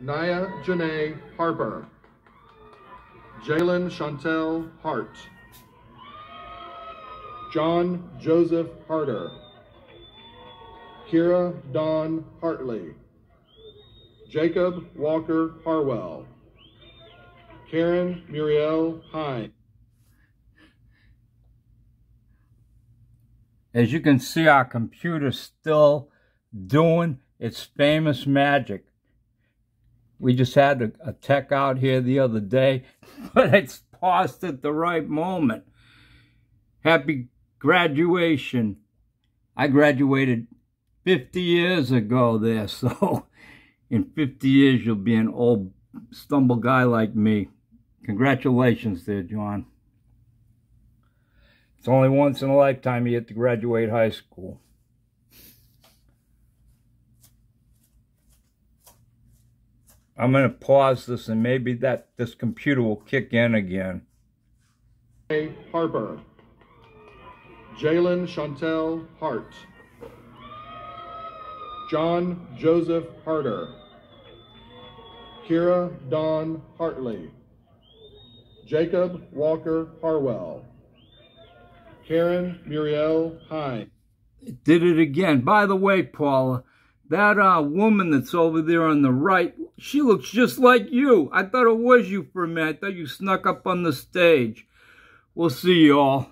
Naya Janae Harper. Jalen Chantel Hart. John Joseph Harter. Kira Dawn Hartley. Jacob Walker Harwell. Karen Muriel Hine. As you can see, our computer's still doing its famous magic. We just had a, a tech out here the other day, but it's paused at the right moment. Happy graduation. I graduated 50 years ago there, so in 50 years you'll be an old stumble guy like me. Congratulations there, John. It's only once in a lifetime you get to graduate high school. I'm going to pause this and maybe that this computer will kick in again. Harper. Jalen Chantel Hart. John Joseph Harter. Kira Dawn Hartley. Jacob Walker Harwell. Karen Muriel Hine. Did it again. By the way, Paula, that uh, woman that's over there on the right, she looks just like you. I thought it was you for a minute. I thought you snuck up on the stage. We'll see you all.